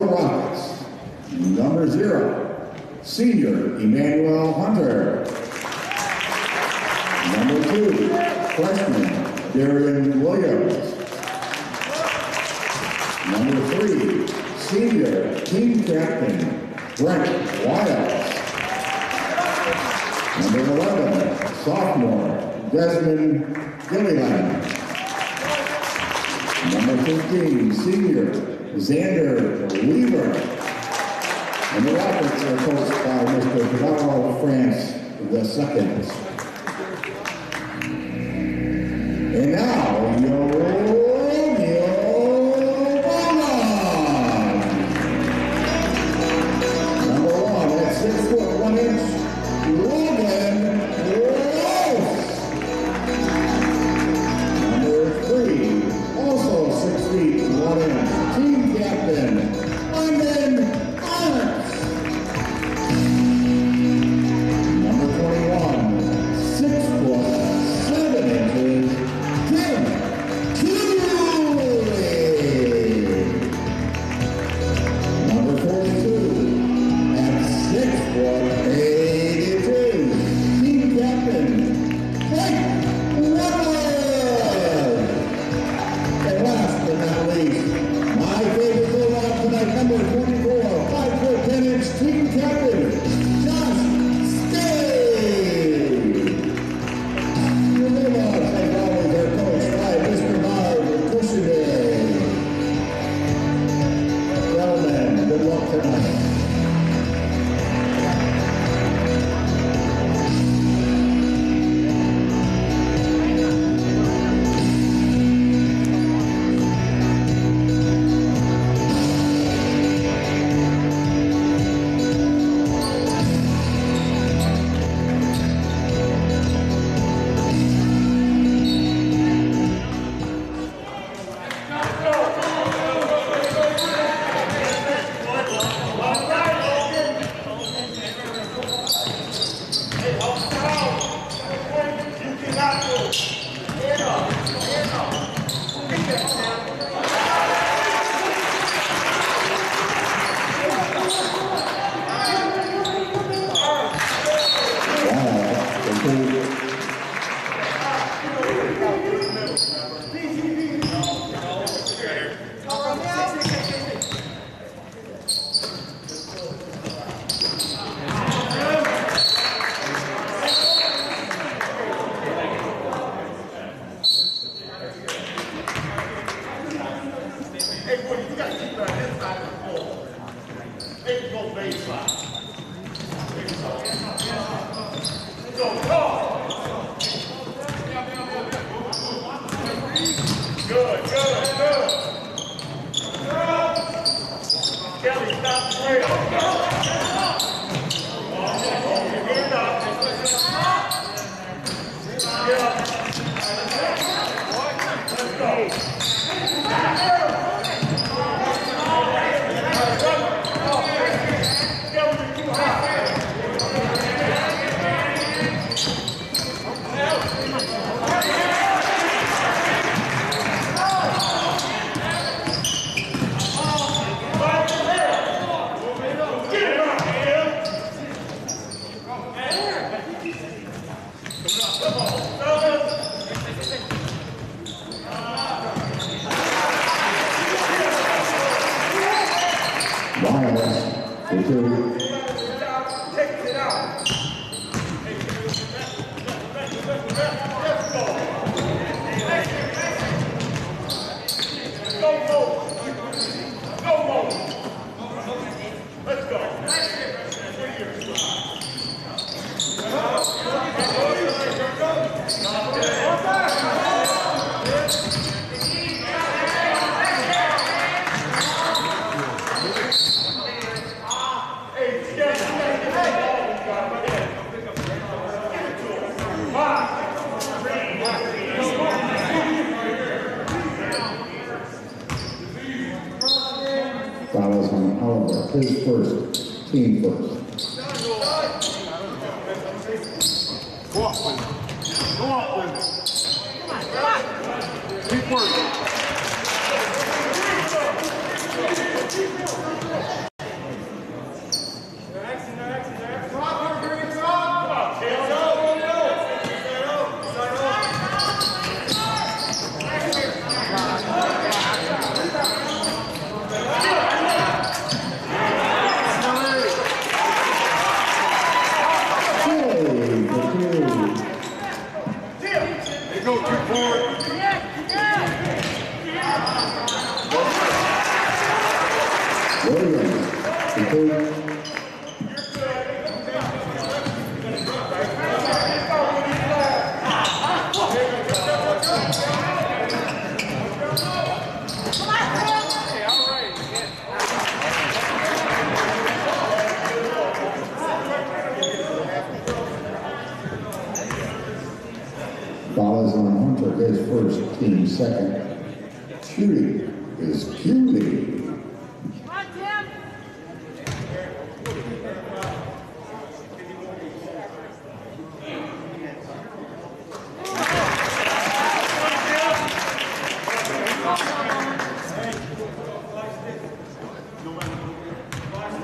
Rise. Number zero, senior Emmanuel Hunter. Number two, freshman Darian Williams. Number three, senior team captain Brent Wiles. Number 11, sophomore Desmond Gilliland. Number 15, senior Xander Weaver. And the Rockets are coached by Mr. Tedaro France the second.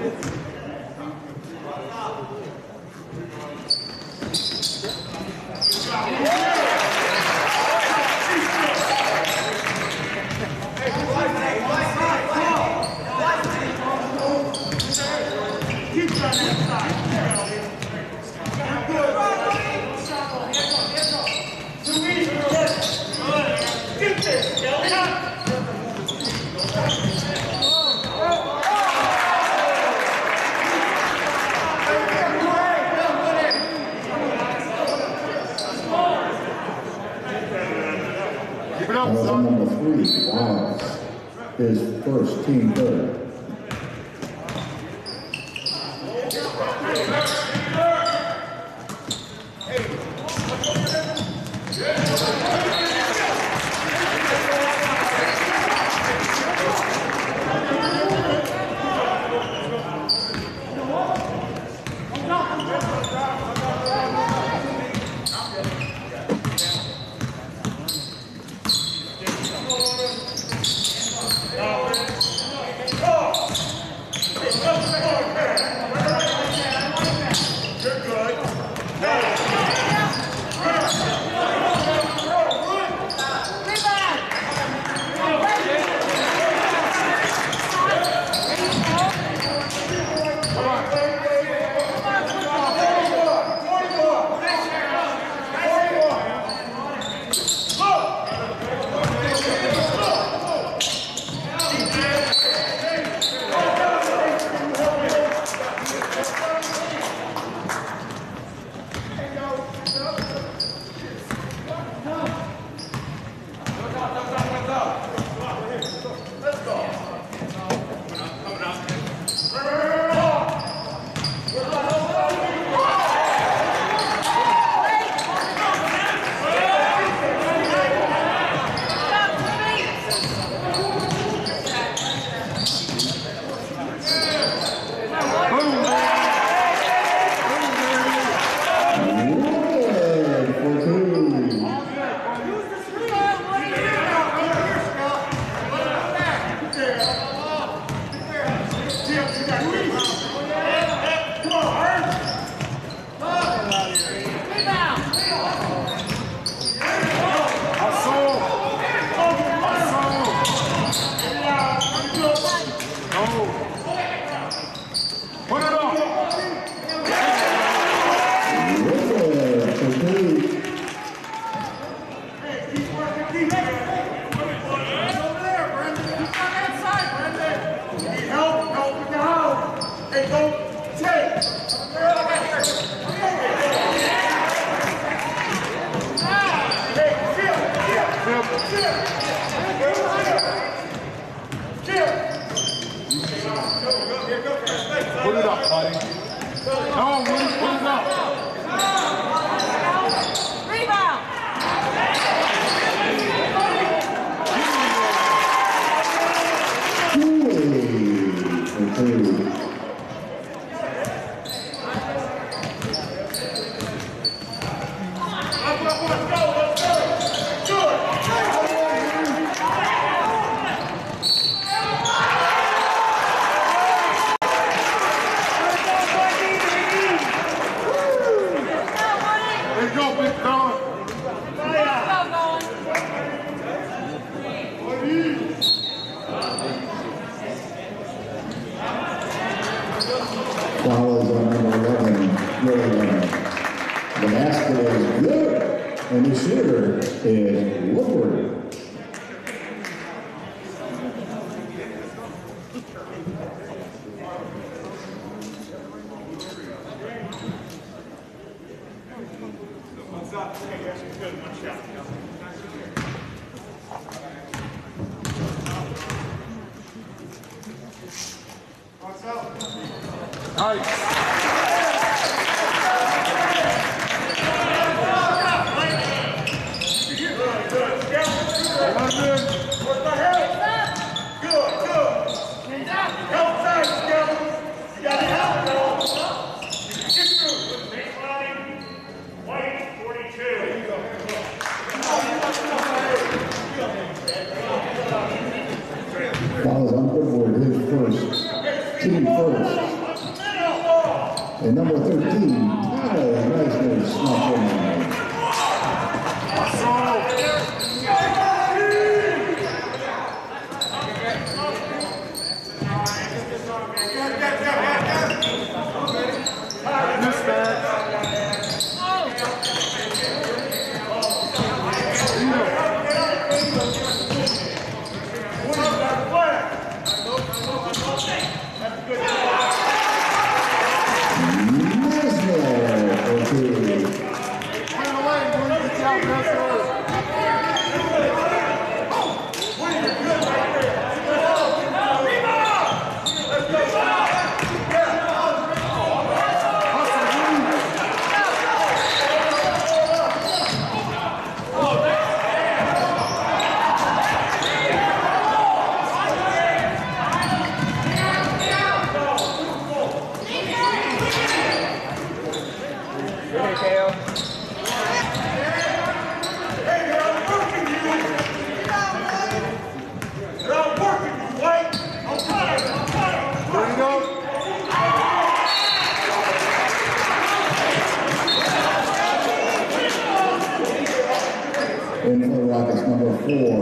Keep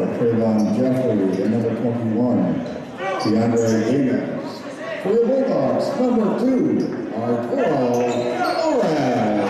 for Trayvon Jeffrey, number 21, DeAndre Williams. For the Bulldogs, number two, Arturo Moran.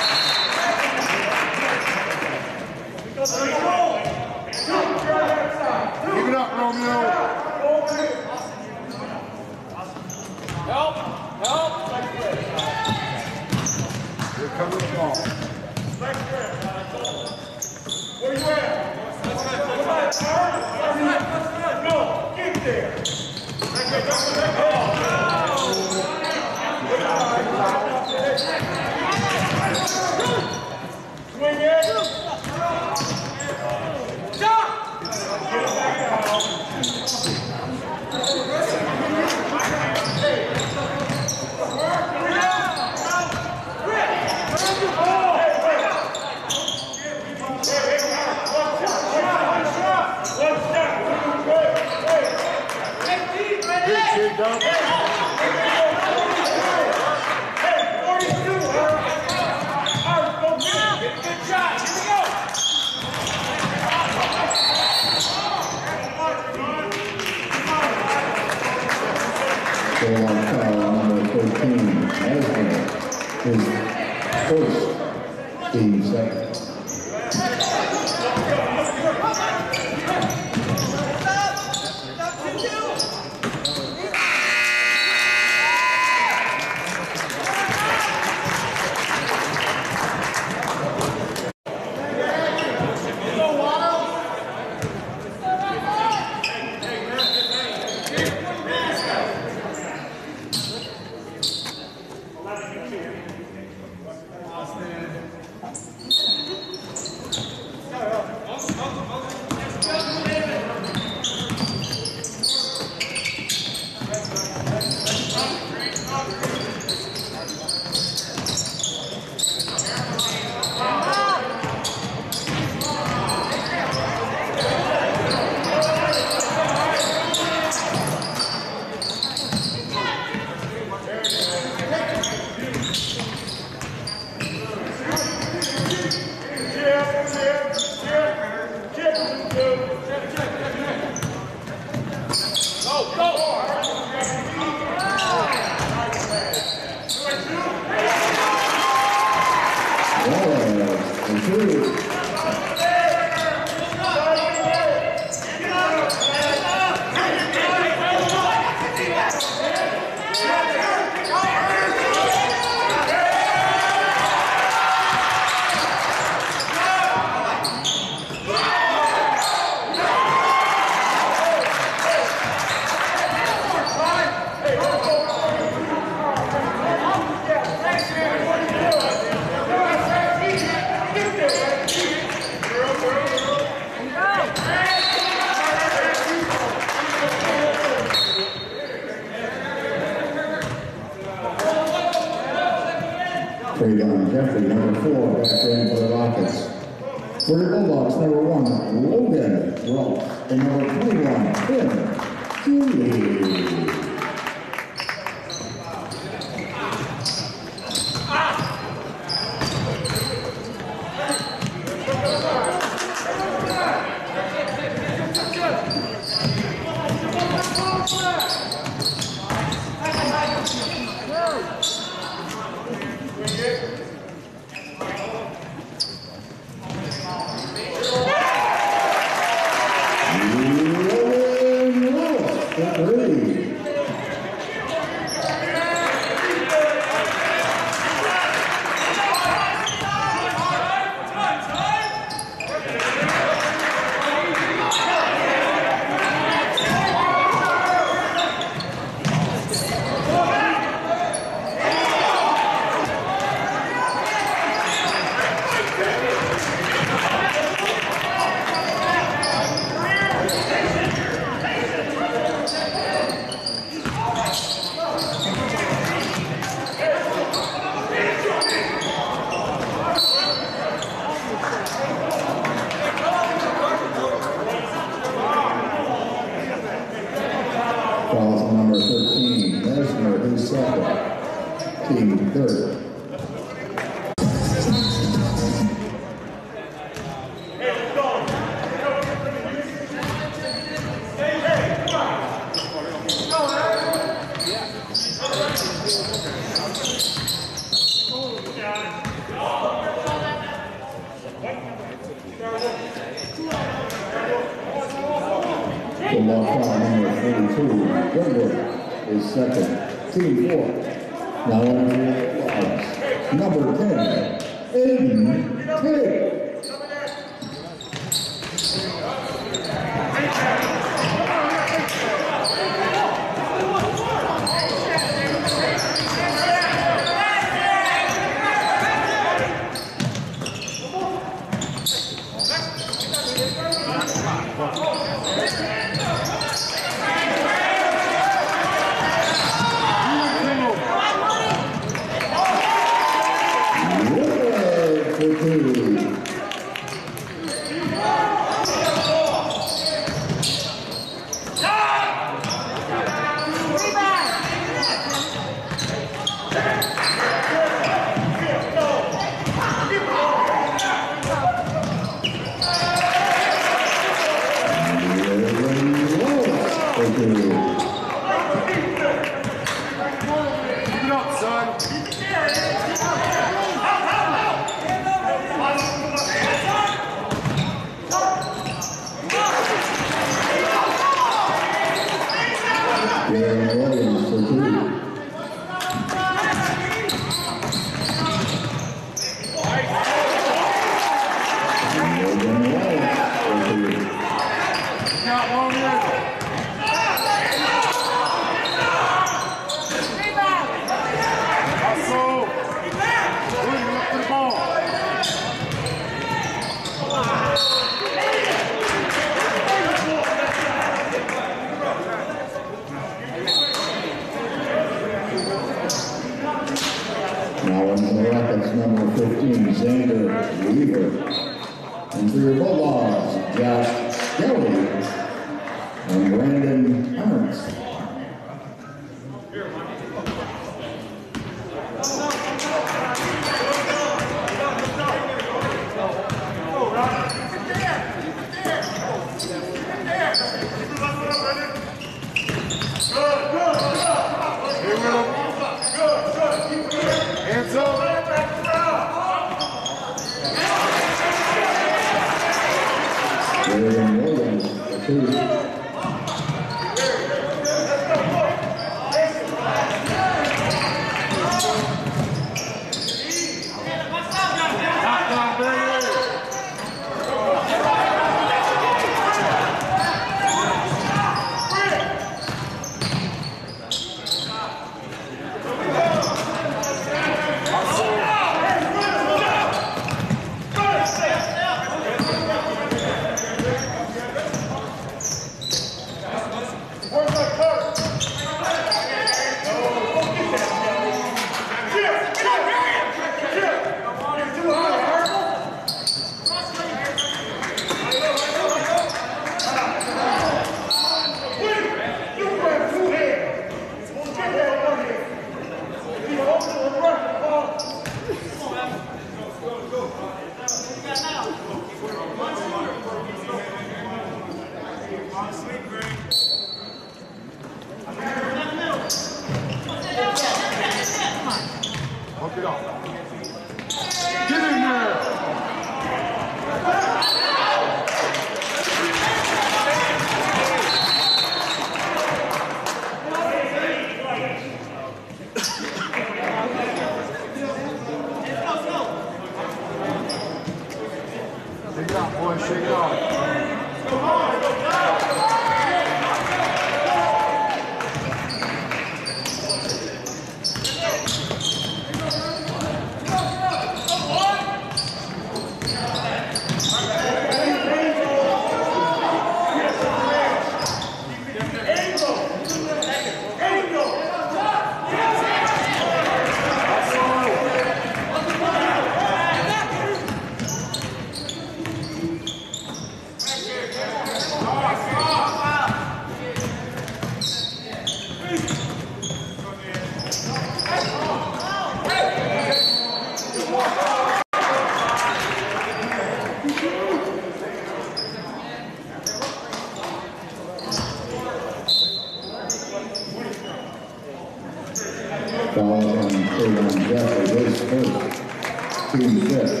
Yes.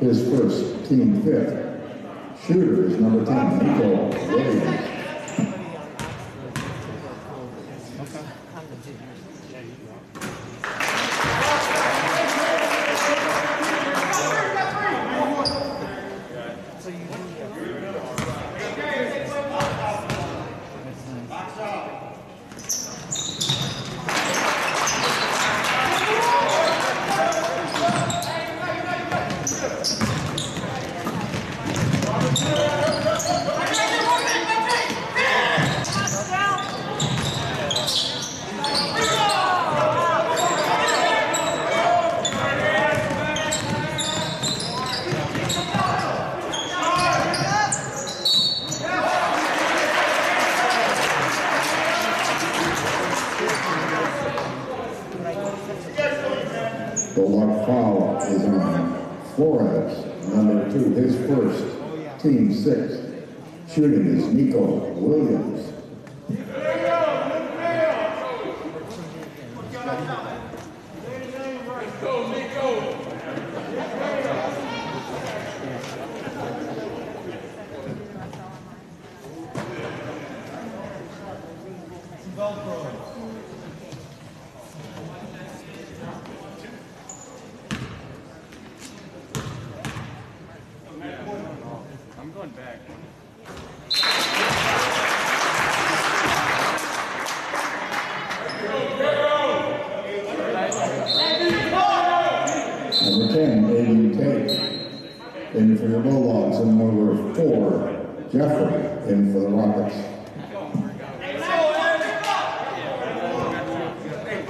His is first, team fifth. Shooter is number 10, Nico Williams.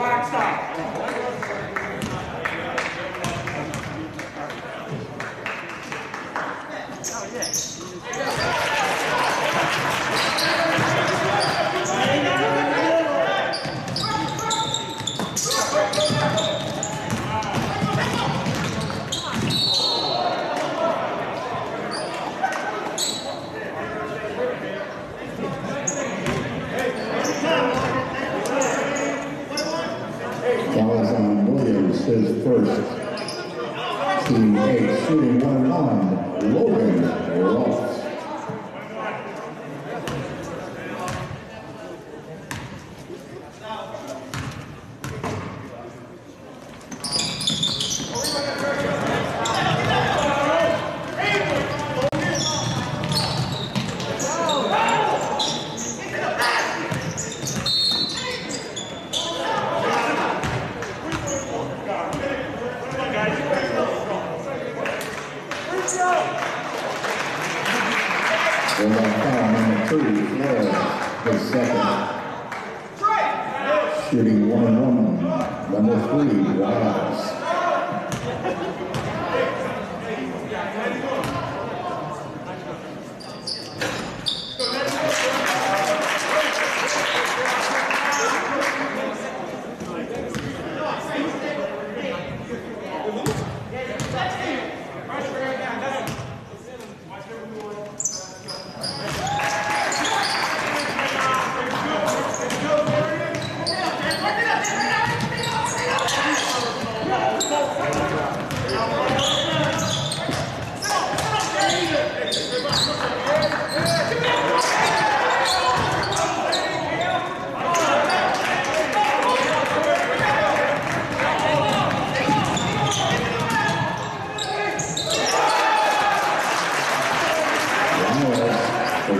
Box out.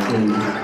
Wiles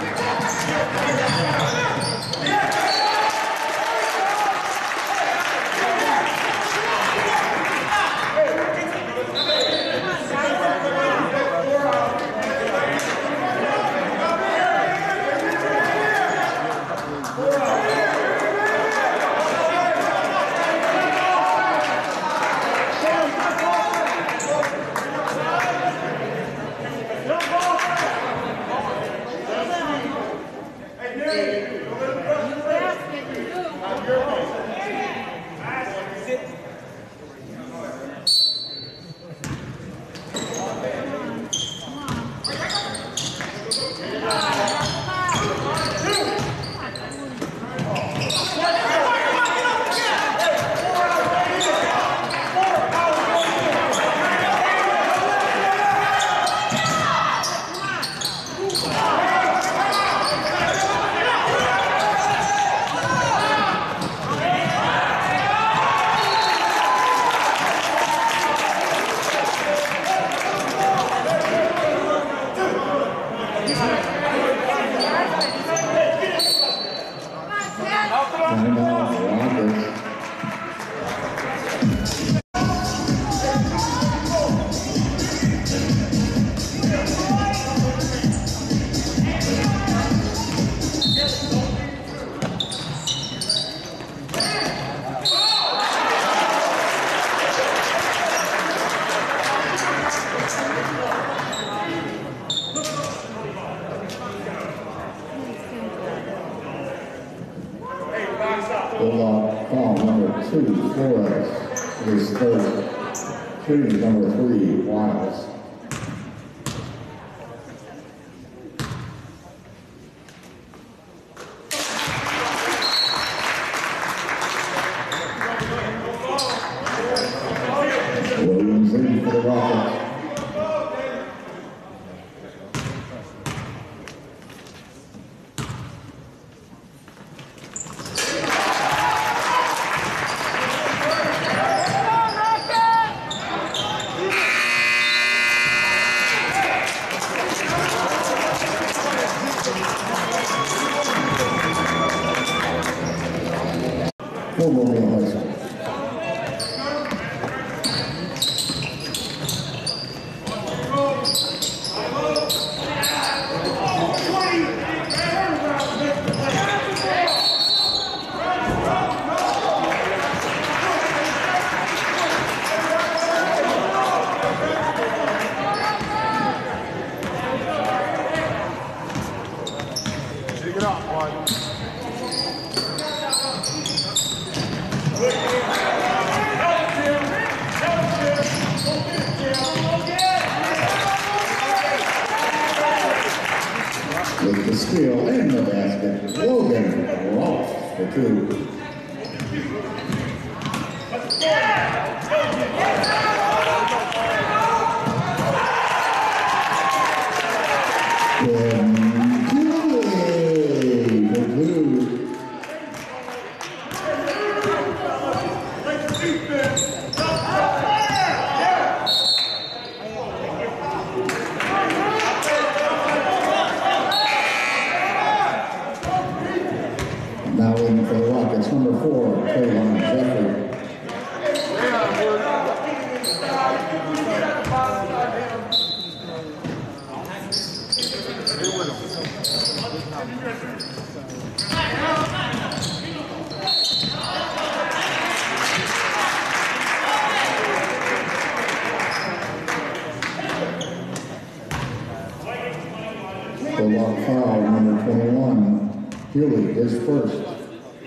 Block foul, number twenty-one, Healy his first,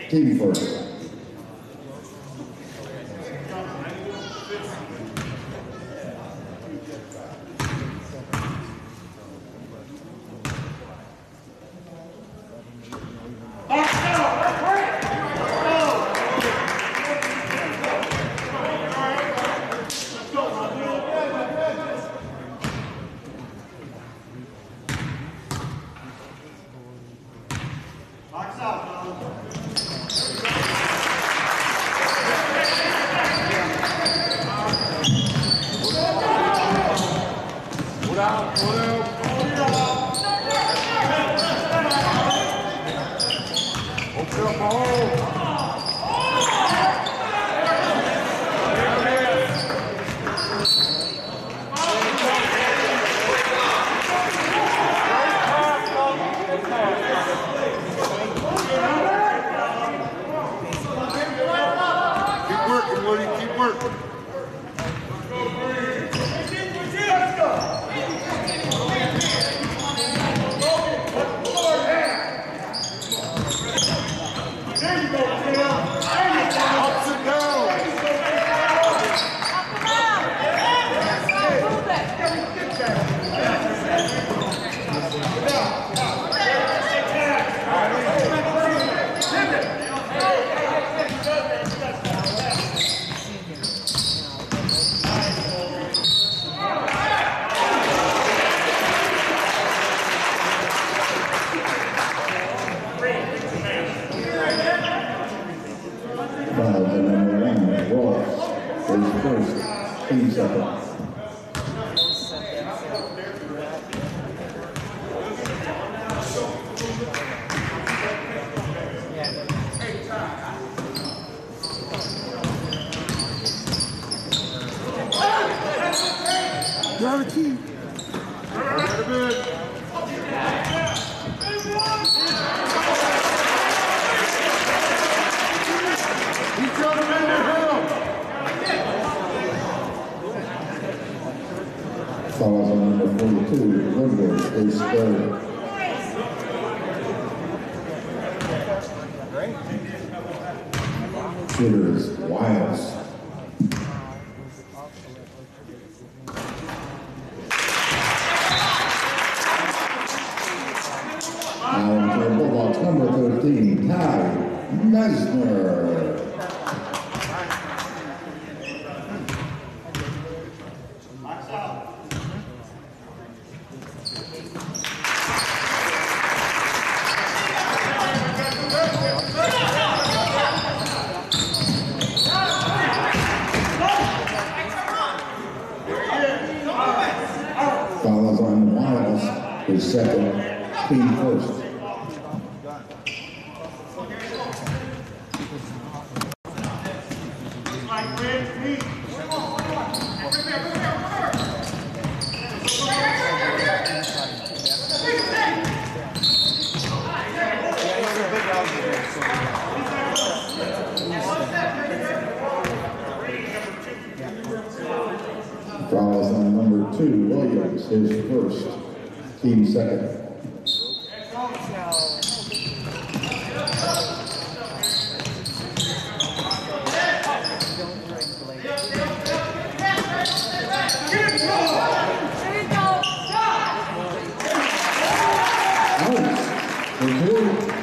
team first. For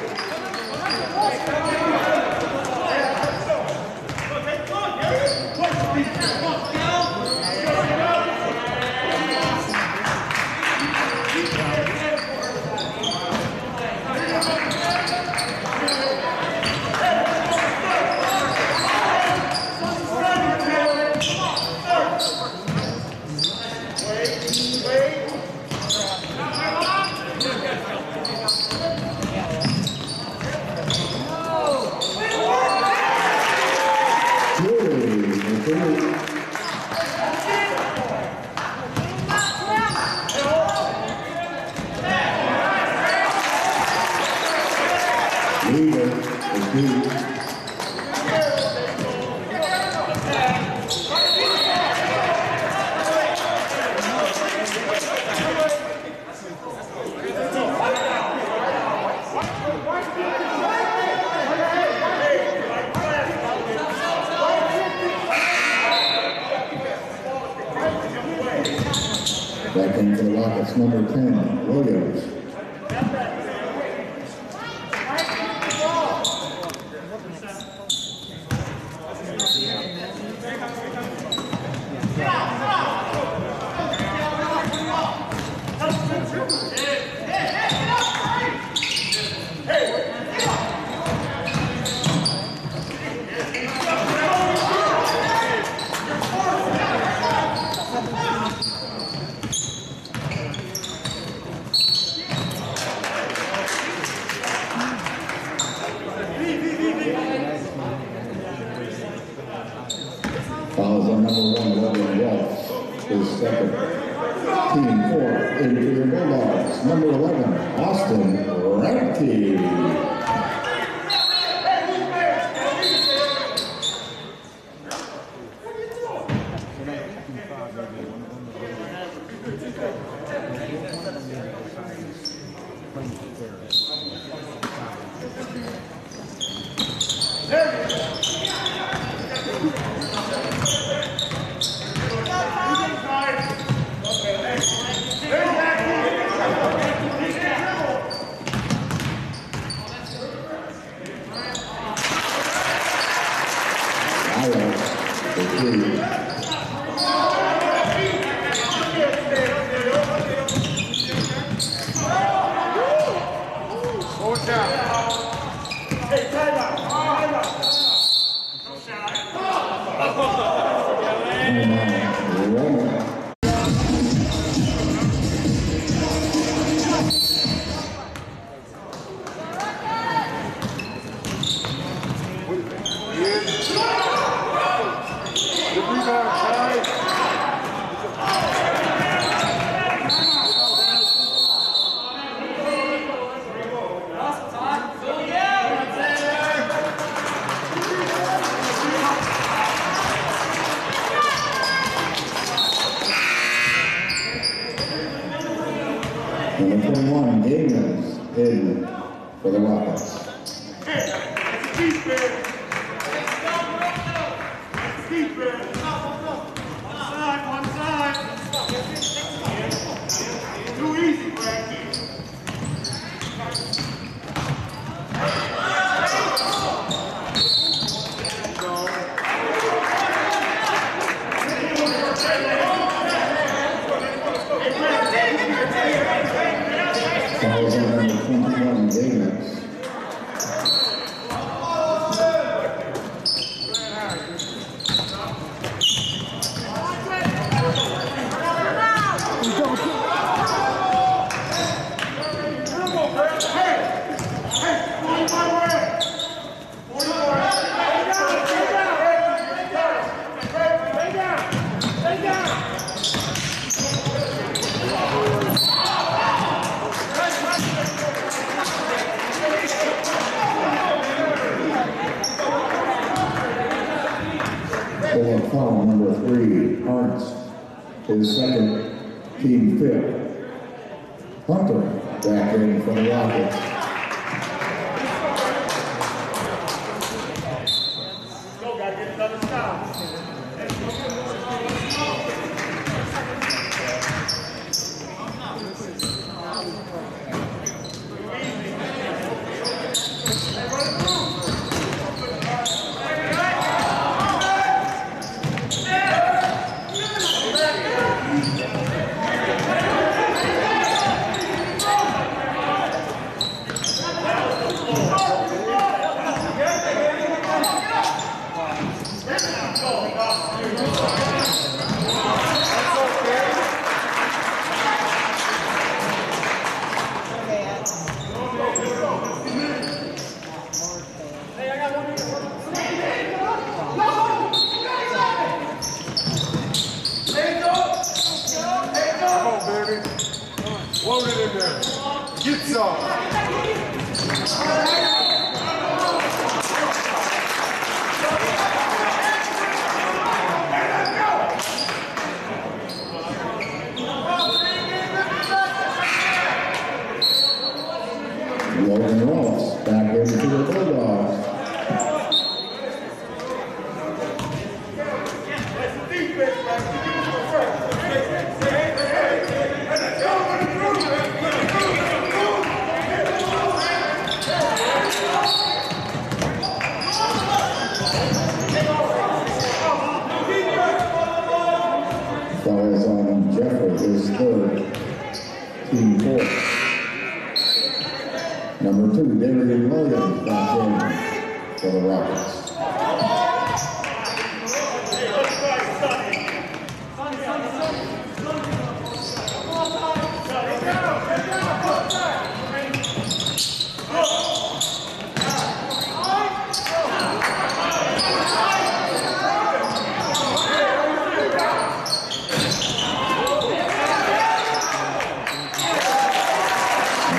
for the Rockets.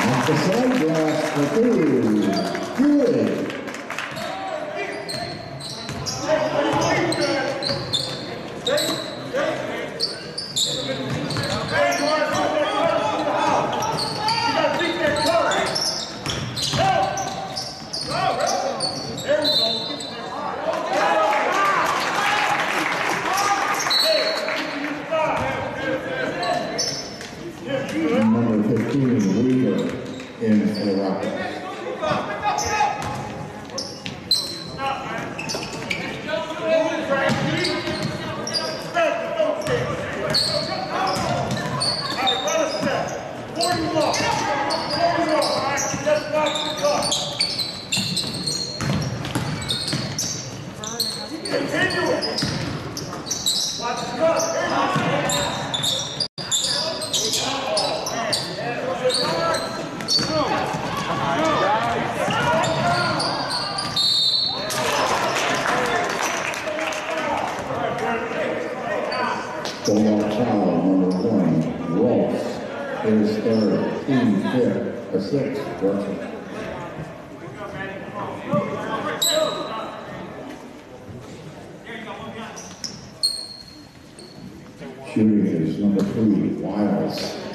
Off the side glass for two, Julie. Number 15, Weaver, in for the Rockets. Continue it. Watch the cut. Bulldog foul, number one, Ross, his third, team fifth, a sixth, Russell. Is number three, Wiles.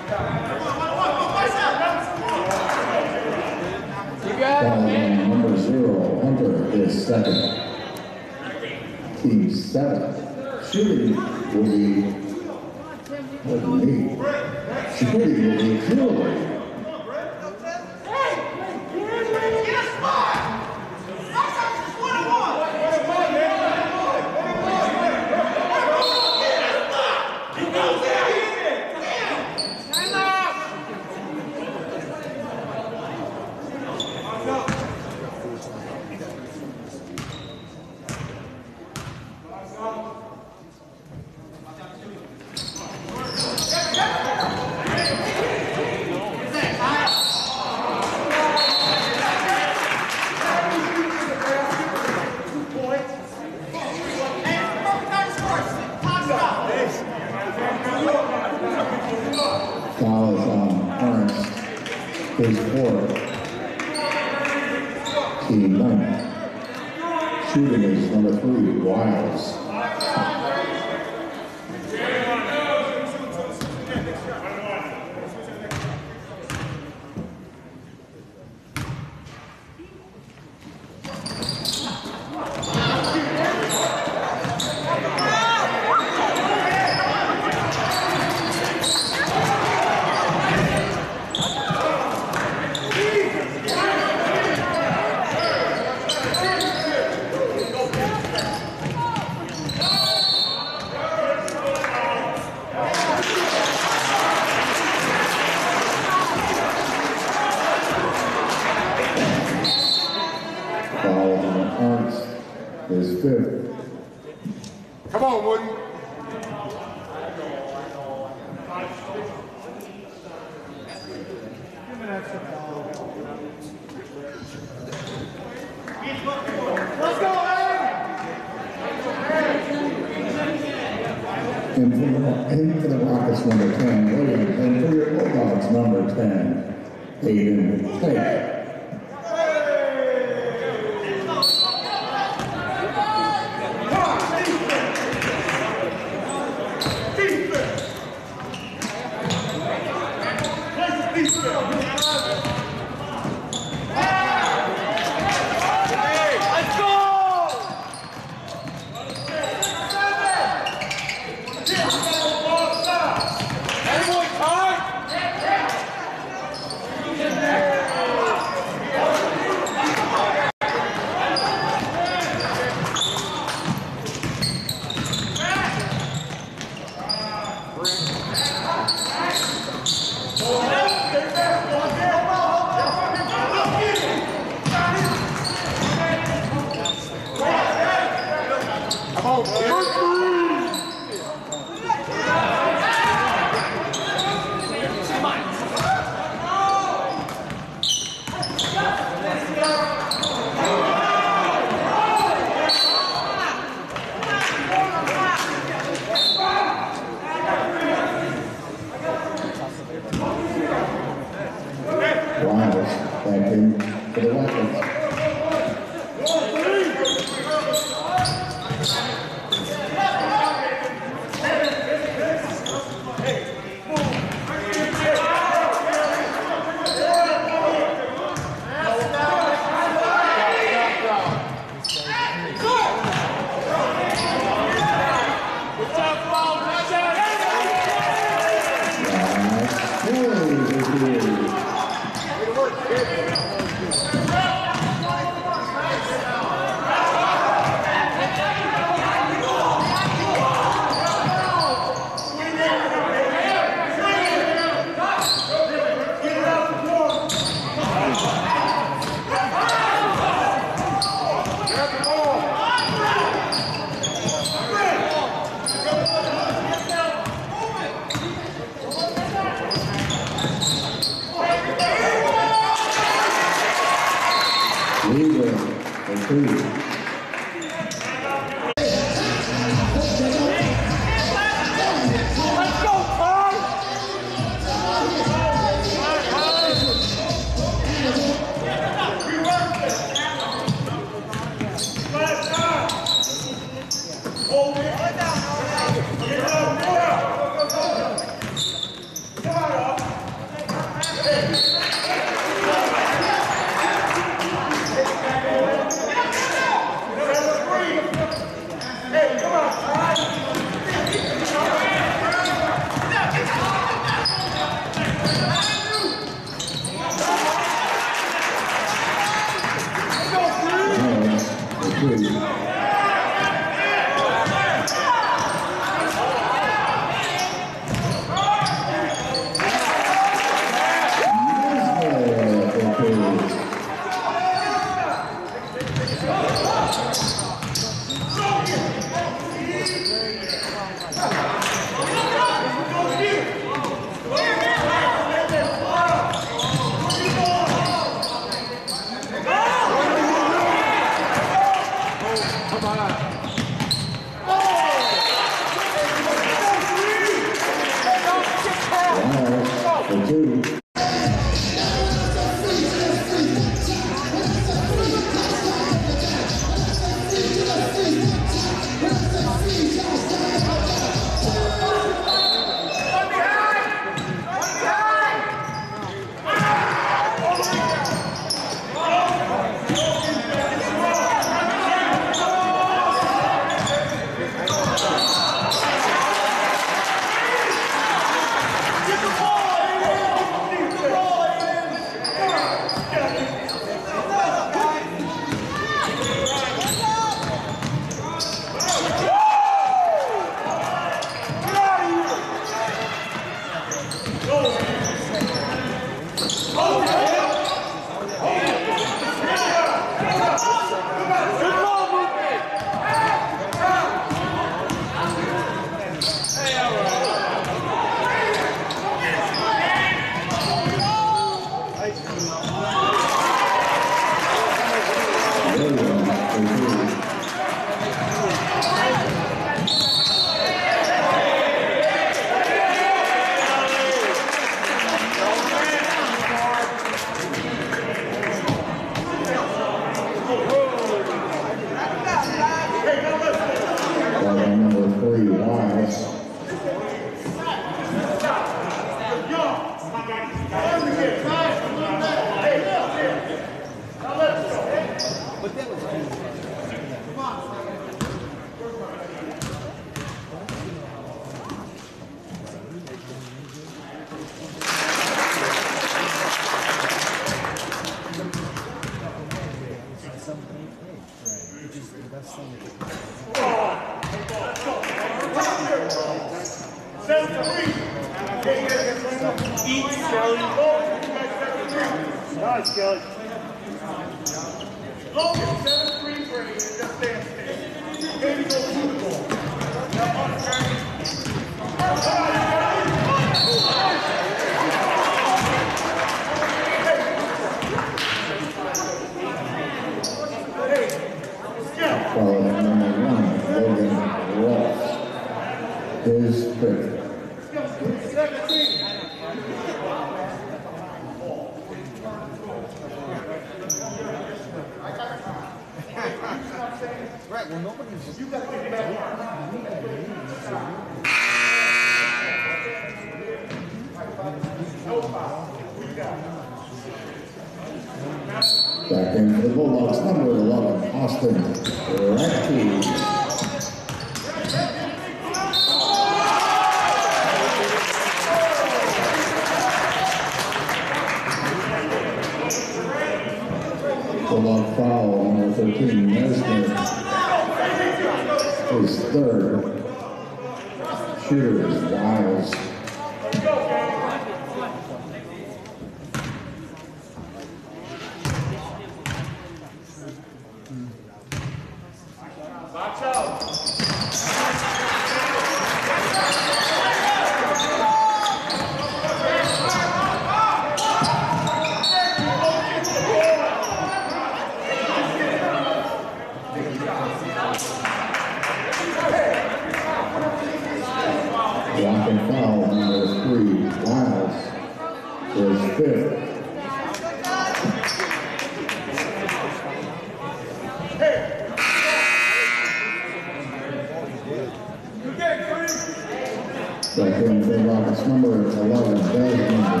For the Rockets, number.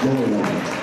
11,